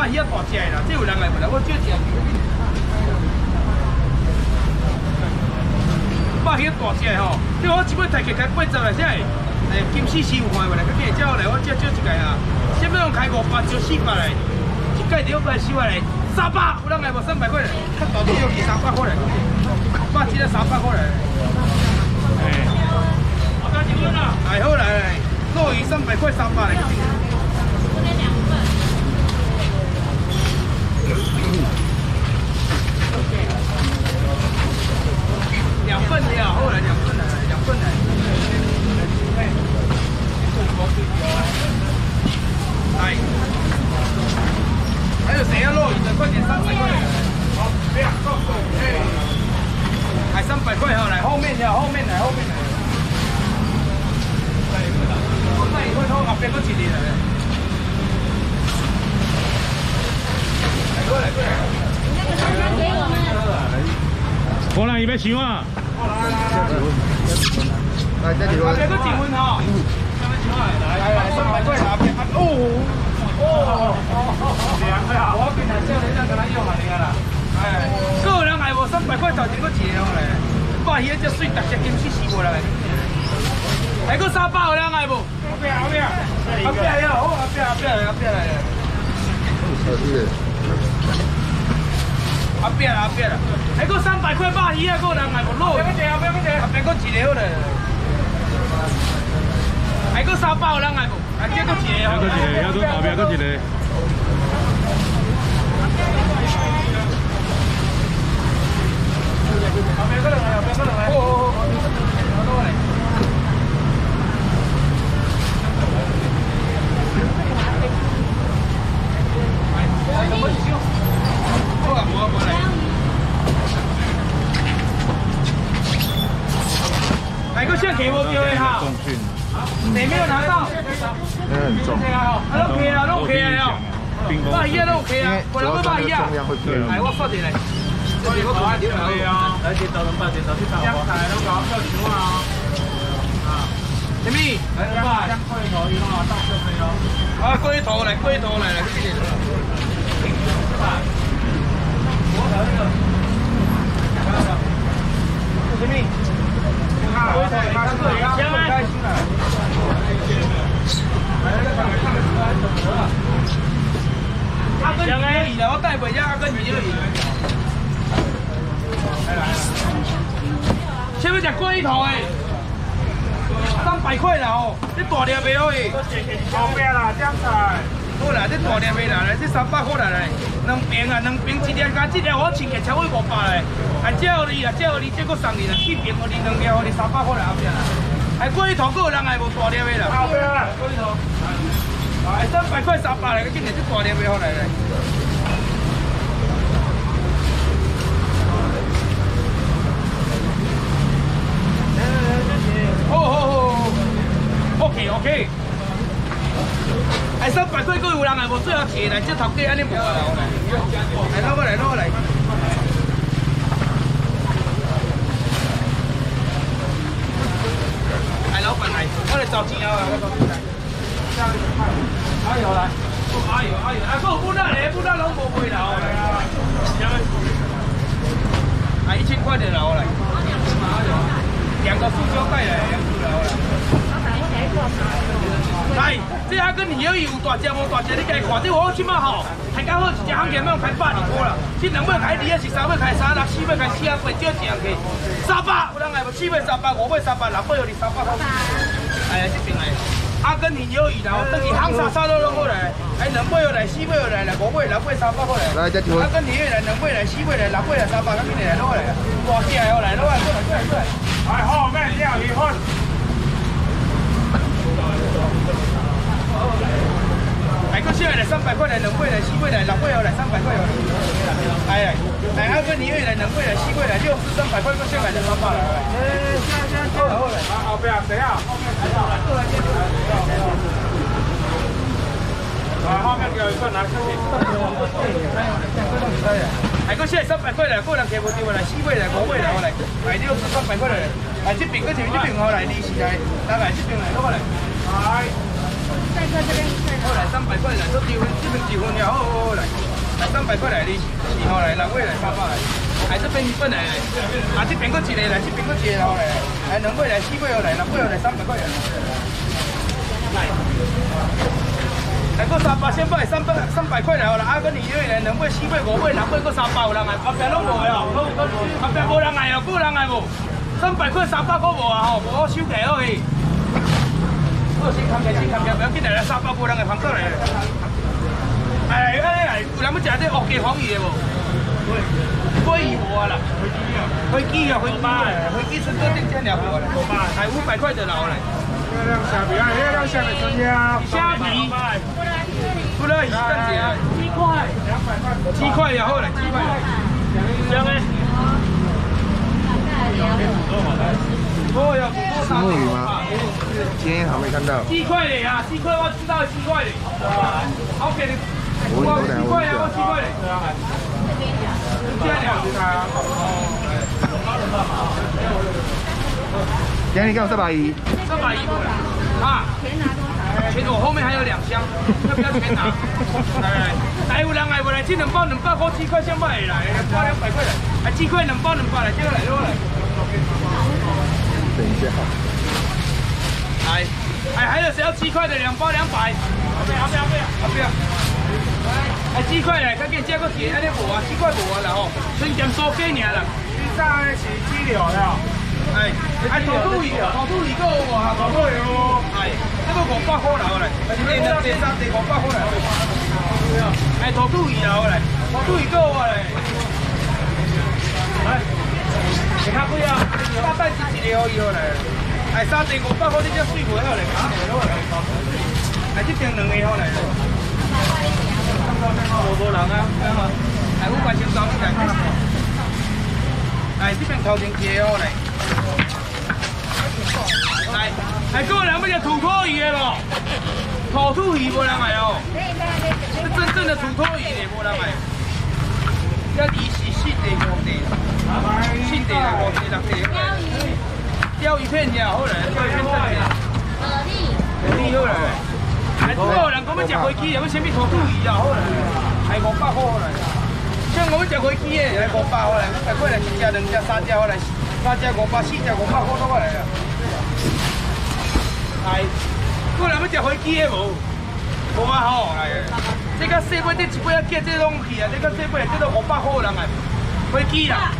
百鱼啊大只啦，这有人来不来？我少只。百鱼大只吼，这我一尾大价开八十来，这会诶金丝师傅看过来，佮今日叫来我接少一个啊，什么用开五百就四百来，一盖两百收来三百，有人来无三百块来，较大只要二三百块来，百只啊三百块来。哎，好大几吨啊？哎好来来，肉鱼三百块三百来。两份的呀，后来两份的，两份的。哎，还有谁要肉鱼的？快点三百块。好，这样，够够。哎，三百块哈，来后面的，后面来，后面来。我那一块头后边个几里来？来过来过来。那个餐餐给我们。过来，要想啊！来，这几位。这个几分哈？来来来，三百块拿边。哦哦哦！凉的啊！我今日少年人跟他用啊，你看啦。哎，个人还无三百块头前个一个嘞，把鱼只水特色金丝死过来。还个三百有人爱无？后边后边，后边要好，后边后边来后边来。好的。阿变啦，阿变啦！还够三百块八鱼啊，够人还无落。不要紧啊，不要紧，后边够一个好嘞。还够三百人还无？还接够一个。还够一个，还够后边够一个。后边够人来，后边够人来。好好好，好多嘞。哎，怎么修？哪个线给我丢一下？哪没有拿到？那很重。都 OK 啊，都 OK 啊。八一都 OK 啊，我两个八一啊。哎，我发点来。我哋嗰個點嚟啊？兩隻豆同八隻豆啲豆。一齊都講夠少啊！啊，什麼？兩塊。一龜頭要啊，得咗未咯？啊，龜頭嚟，龜頭嚟嚟，呢啲。什三百块了哦，你大条袂可以。后边啦，酱菜。好啦，这大粒的啦，这三百块来嘞，两瓶啊，两瓶一粒加一粒，我请客超过五百嘞。还借你啦，借你，这个送你啦，四瓶我你两粒，我你三百块来后边啦。还过一头个人还无大粒的啦。后边啦，过一头。哎，三百块三百来，今年这大粒的好来嘞。好好好，OK OK。哎，三百块够有人啊！无最后摕来，这头家安尼无啊！来，攞过来，攞过来。哎，老板来，我来找钱啊！我找钱来。哎呦来，哎呦哎呦，啊，够不那嘞，不那拢无贵啦！来啊，一千块的啦！我来。两个塑胶袋嘞，两个来。来，这还跟你有有大只无大只，你家看这我起码好，还刚好一只行情要开百二块啦。这两百开二啊，是三百开三六，四百开四啊，八少正去。三百，有人来无？四百三百，五百三百，六百有你三百块。哎呀，这边来，阿根廷有鱼啦，等于行啥啥都拢过来。哎，两尾又来，四尾又来，来五尾、六尾三百块来。来，这阿根廷又来，两尾来，四尾来，六尾来三百，咁边来攞来？哇，起来又来，攞来，过来，过来，过来。哎，好，咩料鱼粉？来个蟹来三百块来，两块来，四块来，六块来，三百块来。哎，来二个年月来，两块来，四块来，六四三百块个蟹来就三百来。哎，现在现在过来过来，后边谁啊？后面谁啊？过来接过来。啊，后面有一个拿出去。来个蟹三百块来，过两天不丢来，四块来，五块来，我来。来六四三百块来，来这边个前面这边我来，利息来，大概这边来，过来。来。好来三百块来，做几分？这边几分了？好好好来，来三百块来哩，四号来，六位来，三百来，来这边一份来，啊这边搁几个来，这边搁几个好来，来两位来，四位来，六位来，三百块来，来，来个三百，先摆三百三百块来好了，啊搁二位来，两位四位五位，六位搁三百有人来，后边拢无哦，后边无人来哦，有人来无？三百块三百块无啊吼，无我收起好去。好，先看起，先看起，不要紧来，三百无人来旁过来。哎，哎，有人要食这乌鸡黄鱼的无？飞鱼无啊啦，飞机啊，飞巴的，飞机是多定价了无啦？还五百块的老嘞。月亮虾皮啊，月亮虾米专家，虾皮，不乐意蛋姐，七块，七块然后嘞，七块。香诶。今天还没看到。七块的呀，七块我知道七块的。好给你，我鸡块呀，我七块的。这样两只啊。今天你给我三百一。三百一啊。全我后面还有两箱，要不要全拿？来，来有人来不来？这两包两百块鸡块先卖来，包两百块来，啊鸡块两包两包来，这个来，这个来。等一下。来，哎，还有谁要鸡块的？两包两百。好不要，好不要，好不要。哎，鸡块来，赶紧加个钱，安尼无啊，鸡块无啊啦吼，春节收几年啦？第三是鸡柳了。哎，哎，土土鱼，土土鱼够无啊？土土鱼哦。哎，这个五百块来来，第二、第三、第五百块来。哎，土土鱼来来，土土鱼够无嘞？来，其他贵啊，大袋子一个可以好来。哎，三地五百块，你这水果好来，啊，哎，这边两个好来。无无人啊，哎，五百先收起来。哎，这边头前一个好来。来，来，各位人要食土托鱼的无？土土鱼无人买哦。这真正的土托鱼的无人买。这鱼是四地五地，四地来五地六地。钓鱼片也好来，钓鱼片真的。蛤蜊。蛤蜊好来。哎，各位人讲要食飞机，要什么土土鱼啊？好来，还五百块好来。像我们食飞机的，来五百好来，五百块来一只、两只、三只好来。三只五百，四只五百块都过来！来，过来要食飞机的无？无啊吼，来，这个细尾这一尾啊，价这拢去啊，这个细尾这都五百块人来，飞机啦！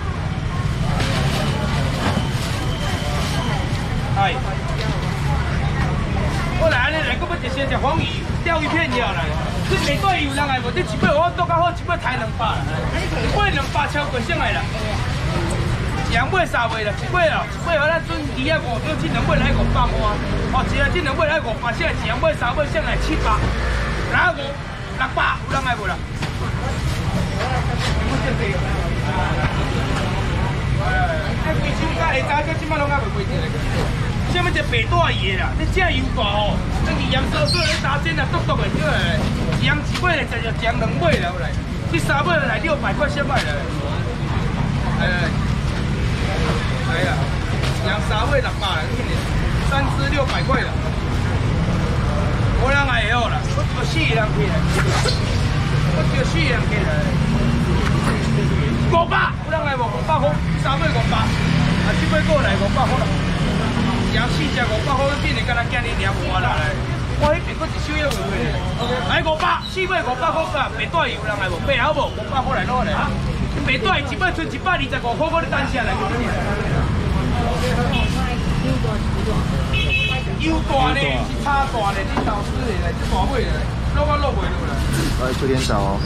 来，我来安尼来，我要直接食黄鱼、钓鱼片了来。这每对有人来无？这一尾我做较好，一尾抬两百，一尾两百超过上来啦。两尾三尾啦，一尾哦，一尾哦，咱准二啊五，叫这两尾来五百块，哦，一啊这两尾来五百，现在两尾三尾上来七百，哪五六百，有人来无啦？哎，贵州加下早叫即摆拢还袂贵着咧。什么叫白带鱼啦？你这油大哦，那个盐烧水你打煎啊，剁剁的起来，盐一尾来食就酱两尾了来，这三尾来六百块先卖了。哎。来呀，两三位六百了，三只六百块了。我两个也有了，我叫四个人去了，我叫四个人去了。五百，我两个无五百块，三尾五百，啊，这尾过来五百块了。养四只五百块，变你跟他讲你两万啦。我迄边佫一收一五个，来五百，四尾五百块吧，白带有人来无？白好无？五百块来攞来。白带一尾剩一百二十五块，我你等下来。腰大呢，是差大呢，你导致的嘞，这大尾嘞，落我落袂落啦。来出点少哦。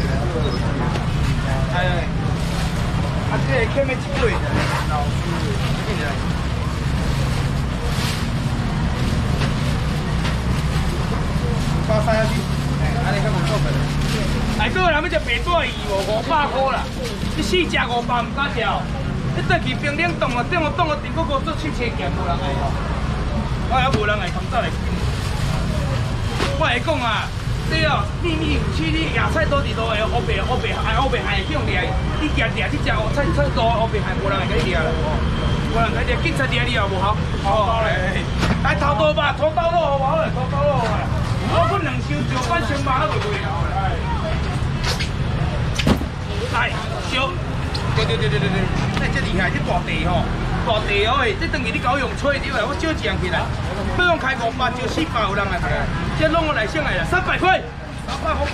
哎，啊这欠咩一尾的，老师，进来。包三下去，哎，安尼较无错的。来，各位人要食白带鱼哦，五百块啦，你四只五百唔敢食。你倒去冰冷冻啊，冻啊冻啊，顶个个做七千件无人来哦，我也无人来，从早来。我来讲。啊，对哦，秘密武器你野菜多伫多下，后边后边还后边还会去用掠，你夹掠你食哦，菜菜多后边还无人来给你掠啦，无人来掠，警察掠你也无好。好，来，来偷刀吧，偷刀肉好不好？头刀肉好。我分两箱就半千八都袂贵啊！来，烧，对对对对对对，这厉害，这大地吼，大地哦，这等于你搞用吹掉来，我少钱起来，不用开五百就四百有人来买，这弄我来上来了，三百块，三百块，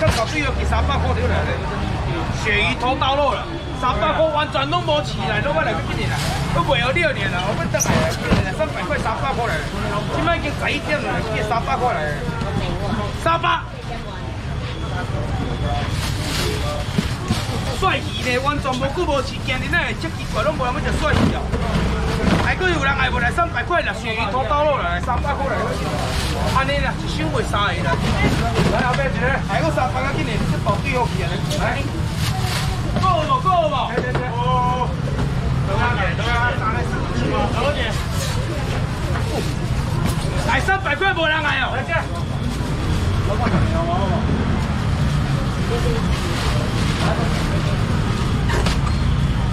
刚搞对要给三百块就来了，鳕鱼头刀肉了，三百块完全弄不起来，弄我来个几年了，都卖了六年了，我们等来了，三百块三百块来，今麦已经十一点了，今三百块来，三百。帅鱼呢，完全无久无饲，今日呢这奇怪，拢无人要食帅鱼哦。还佫有人爱无来三百块啦，鳕鱼土豆肉来三百块来，安尼啦，一箱卖三个啦。来后壁一个，还佫三百个，今年这包最好去啊！来，够无够无？哦，多少钱？多少钱？多少钱？来三百块无人来哦。来这。老板，你好吗？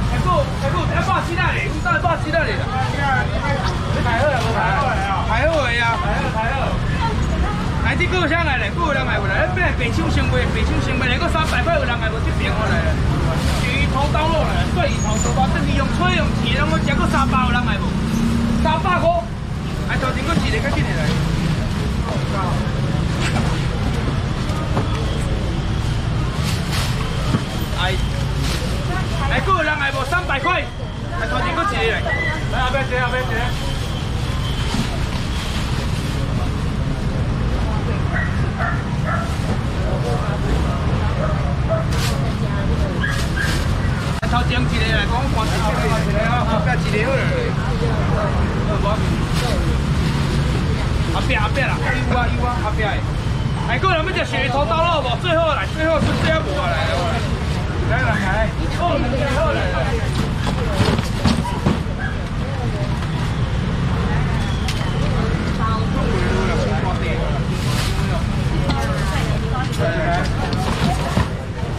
还够还够，还霸气那里，我到霸气那里了。你排好了无排好了啊？排好了呀。排好排好。来这个箱来嘞，有人来不来？变白手先卖，白手先卖，来个三百块有人来无？这边我来了。鱼头刀肉来，对鱼头刀肉，等于用吹用铁，然后加个三百有人来无？三百块。还头前个一个较紧的来。来。来，个人来无三百块，来拖前个一个来，来后边接后边接。头前一个来，讲关一个，后边一个好了。后边后边啦，有啊有啊后边。来，个人要食鳕鱼头刀肉无？最后来，最后是这样无啊来了。来来来，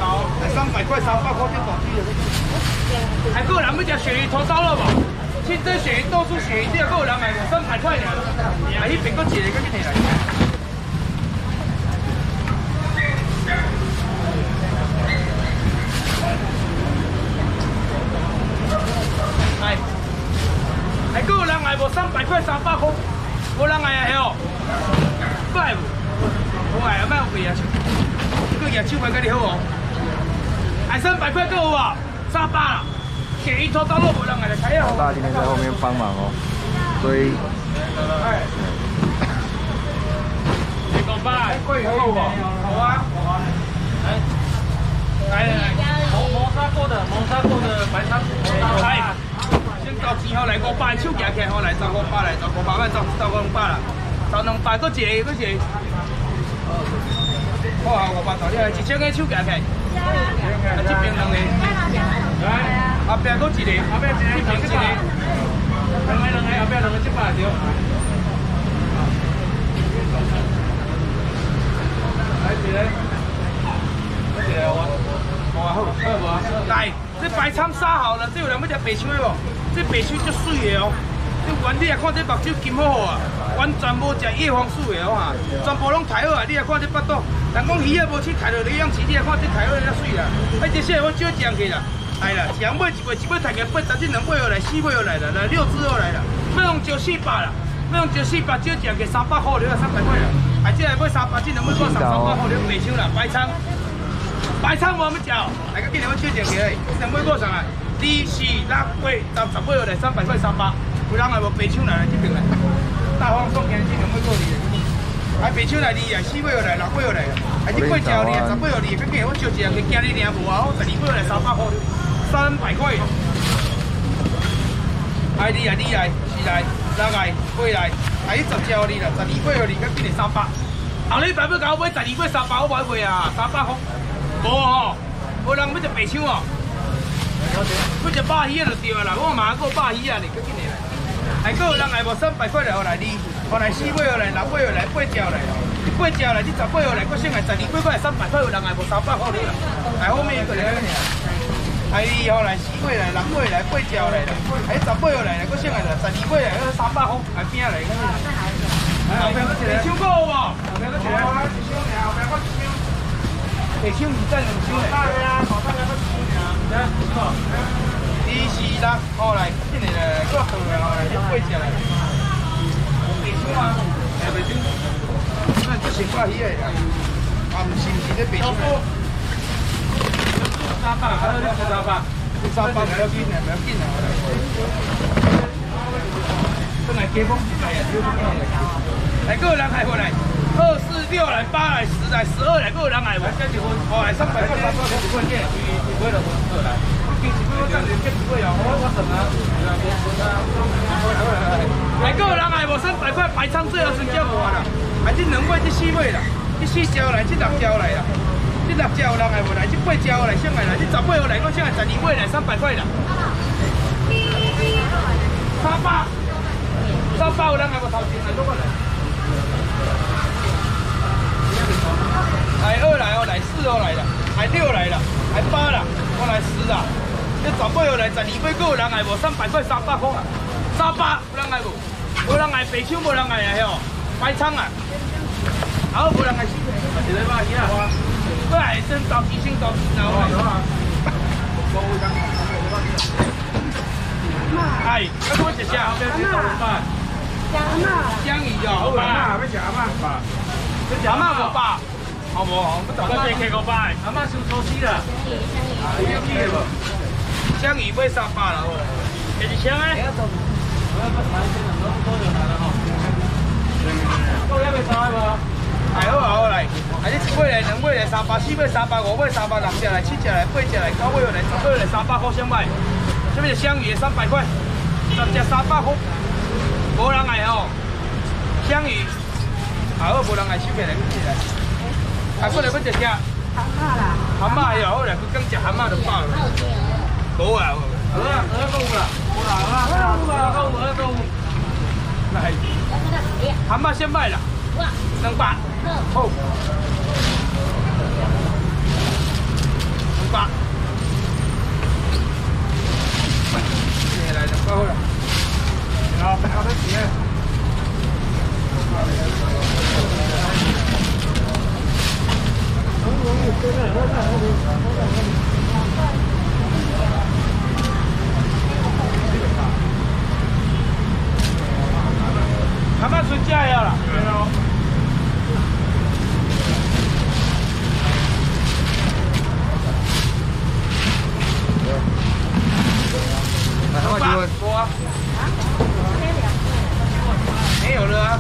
来了。三百块、三百块就搞定了。还够人要食鳕鱼头烧肉无？清蒸鳕鱼、豆酥鳕鱼，这够人买无？三百块尔。啊，迄边搁一个，搁去摕来。来，还够人来无？三百块、三百块，无人来啊？嘿哦，怪无？无来啊？卖有贵啊？个野手卖甲你好哦。还三百块够有无？三百啦。给一头刀肉无人来，开啊！老大今天在后面帮忙哦，所以哎。你讲吧，好不？好啊，好啊。来，来来来，磨磨砂锅的，磨砂锅的白汤。来，先交钱好来五百，手举起来好来，十五百来，十五百万，十十五百啦，十两百，搁一个，搁一个。好啊，五百头，你来一千个手举起来。啊，这边两个。来。后边搁一个，后边一个，这边一个，两个两个，后边两个一百条。来一个，一个我，好啊好，好无啊？来，这白鲳杀好了，这有人要食白鲳无？这白鲳足水的哦，这原你来看这目睭金好好啊，完全无食叶黄素的哦哈，全部拢抬好啊！你来看这腹肚，人讲鱼啊无去抬落你样子，你来看这抬好了水啦，哎，这些我少讲去啦。来了，两尾一尾一尾抬起八十只两尾又来，四尾又来了，来六只又来了，要用就四百啦，要用就四百，少讲给三百块，你要三百块啦，还这来买三百只两尾我三三百块，你白抢啦，白仓，白仓我们叫，来个今年我少讲给，两尾过上来，二四六八十十尾又来三百块三百，有人来无白抢来来这边来，大方送今这两尾过嚟，还白抢来二啊，四尾又来，六尾又来，还这八只二，十尾又二，别给我少讲给，今日两无啊，我十二尾又来三百块。三百块，哎你来你来，是来，六来，八来，哎十只你啦，十二块你，今日三百，后礼拜要搞买十二块三百，我买袂啊，三百块，无吼，无人要食白抢哦，要食巴鱼就对啦，我马上个巴鱼啊，你今日来，还个有人来无三百块来，我来你，我来四块来，六块来，八只来，八只来，你十块来，我先来十二块来，三百块有人来无三百块你啦，来后面一个人。哎，后来四尾来，六尾来，八只来啦，哎，十尾又来啦，佫剩来，十二尾来，佫三百块，还边来？后边嗰一个，手够有无？后边嗰一个，一箱尔，后边嗰一箱，一箱二等两箱嘞。大个啊，大个嗰一箱尔，来，二四六，好来，今年嘞，我等下来，你过只来。哎，北京，那这是挂鱼的啦，啊，不是不是在北京。三百，还有你三百，三百唔要紧啊，唔要紧啊，我来。真系街坊来啊，少少来。来，个人来过来，二四六来，八来，十来，十二来，个人来无？哦，来三百块，三百块一块钱，一块了，二来。几几块？这样子几块啊？我我等啊。来，个人来无？三百块排仓最后成交无啦？还这两尾，这四尾啦，这四条来，这六条来啦。这六条有人来无来？这八条来，上来啦。这十八号来，我上来十二尾来，三百块啦。三百。三百有人来无？头前来，过来。来二来哦，来四哦来了，来六来了，来八了，我来十啦。这十八号来十二尾，个有人来无？三百块，三百块啊！三百有人来无？无人来白手，无人来啊吼，白仓啊！好，无人来收皮，一个吧，几啊？过来先着急，先着急，然后来。哎，要多一下，后边是多少？江鱼哦，好吧，要食阿妈吧，要食阿妈无吧？好无？我打算先开个吧，阿妈收抽丝啦。有记的无？江鱼买三百啦，好。一箱诶。够要买三百无？哎好啊好来，啊你一尾来，两尾来，三百四尾三百五尾三百六只来，七只来，八只来，九尾来，十尾来，三百块先买。这边是香鱼三百块，十只三百块。无人来哦，香鱼，还好无人来收起来，起来。啊，过来要食啥？蛤蟆啦。蛤蟆哟，好啦，佮刚食蛤蟆就饱了。无啊，蚵仔，蚵仔够啦，有啦，蚵仔，蚵仔够有，蚵仔够。来，蛤蟆先卖啦，两百，好，两百。来，两百好啦。好，好的，谢谢。他们出价要了。来，他们几位？多。没有了啊！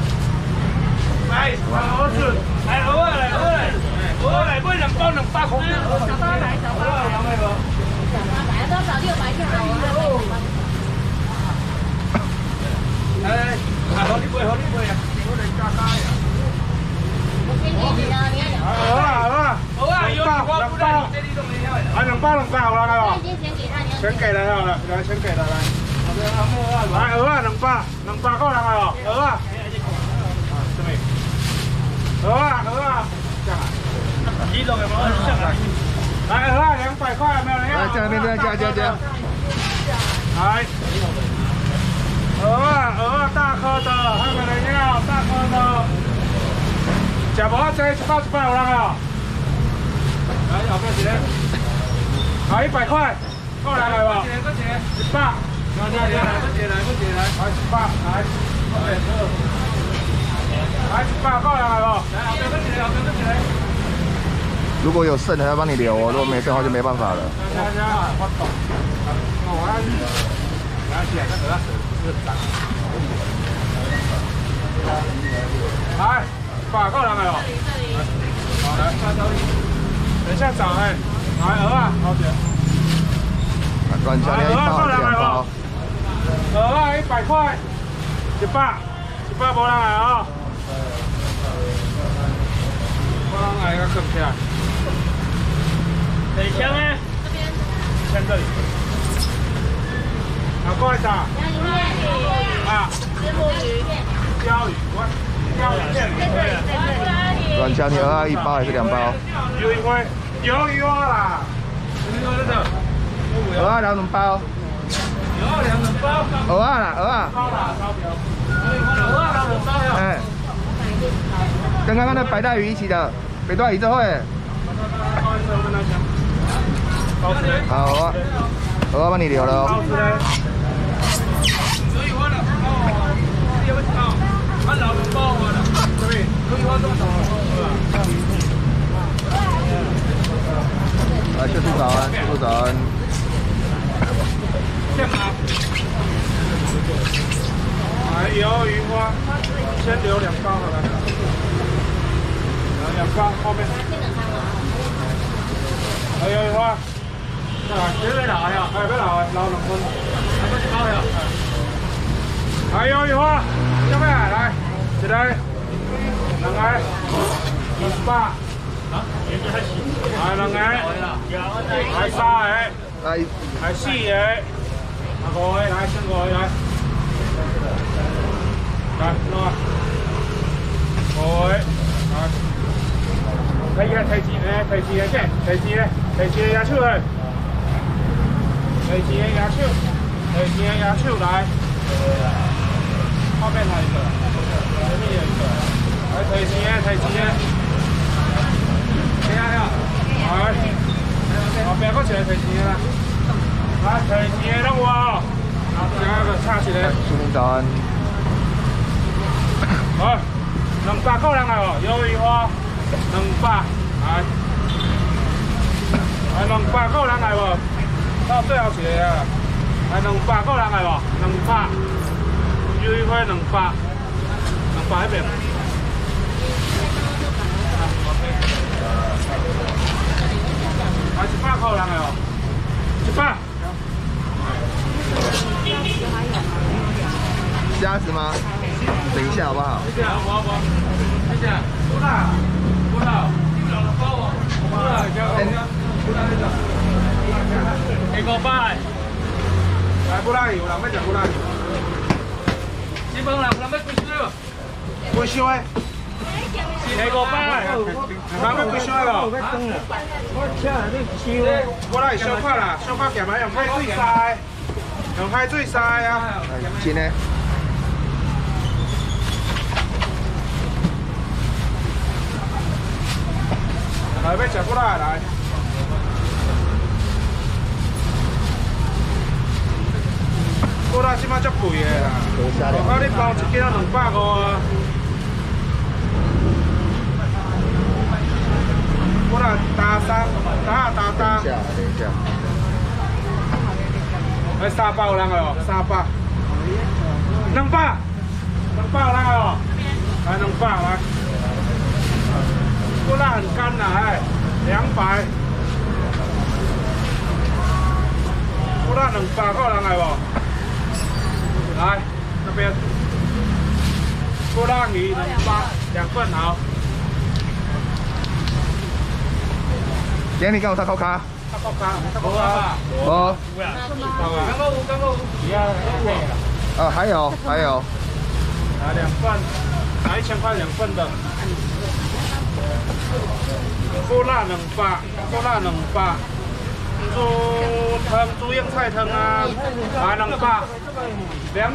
来，儿子，来鹅啊，来鹅来，鹅来买两包两百块。小包来，小包来。买多少六百就好了。来来来，好你买，好你买啊！我来加加呀。鹅啊鹅啊，鹅啊，有两包两包，啊两包两包好了来吧。全给了好了，来全给了来。来鹅啊，两百，两百够人来哦，鹅啊，鹅啊，鹅啊，几种有没有？来鹅啊，两百块，没有人要。来，加边这加加加。来，鹅啊，鹅啊，大颗的，还有没人要？大颗的，吃无啊？这一包一百有人啊？来，后边一来一百块，够来来吧？一百。来，来，来，不接来，不接来，来十八，来，来二，来十八，够了来不？来，后边不接，后边不接。如果有剩的要帮你留哦，如果没剩的话就没办法了。来，来，来，我懂。我来，来，姐，那个是。来，八够了没有？好，来，等一下找哎，来鹅啊，好姐。软条一包两包。鹅啊，一百块，一百，一百无人来啊！无人来，我捡起来。哪箱呢？这边。箱这里。好，过来啥？啊。石目鱼。鲷鱼，我。鲷鱼片。软条你鹅啊，一包还是两包？鱿鱼块，鱿鱼花啦。鹅啊，两种包。鹅啊，两种包。鹅啊啦，鹅啊。啊，两种包呀。哎。跟刚刚的白带鱼一起的，白带鱼这会。好，啊我要帮你留了哦。来，秀叔早安，秀叔早安。还有鱼花，先留两包好了。两包后面。还有鱼花，啊，几位老呀？哎，别老，老两分。还不是包呀？还有鱼花，要咩？来，一个，两个，二百。啊？还两个，还三个，来，还四个，还五个，来，先五个来。来，攞，五个，来。睇嘅提字咧，提字嘅先，提字咧，提字嘅野手去，提字嘅野手，提字嘅野手嚟，後邊係一個，前面有一個，嚟提字嘅，提字嘅，睇下呀，係，後邊嗰條係提字嘅啦，啊提字嘅得喎，而家個叉住咧，秀明早安。好，兩百個人嚟喎，有魚喎。兩百，係，係兩百個人嚟喎，到最後一个啊，係兩百個人嚟喎，兩百，要一塊兩百，兩百一邊，係一百個人嚟喎，一百。虾子吗？等一下好不好？謝謝，我我，謝謝，好啦。古老，古老，幾個班？來古拉，有人要食古拉。基本上，人要幾箱？幾箱誒？幾個班？人要幾箱咯？古拉小塊啦，小塊鹹埋用開水曬，用開水曬啊！錢呢？来，要吃过来来。过来即摆足贵的啦，我你包一斤两百五啊。过来打三，打打打。等一下，等一下。哎，三百有人个哦，三百。两百，两百有人个哦，来两百来。过来很干呐，哎，两百。过来两百个人来不？来，这边。波浪鱼两百，两份好。今你跟我插扣卡。插扣卡，插扣卡。哦。刚刚有，刚刚有。一样，啊，还有，还有。来两份，拿一千块两份的。锅辣两百，锅辣两百，猪汤、猪硬菜汤啊，来两百，两。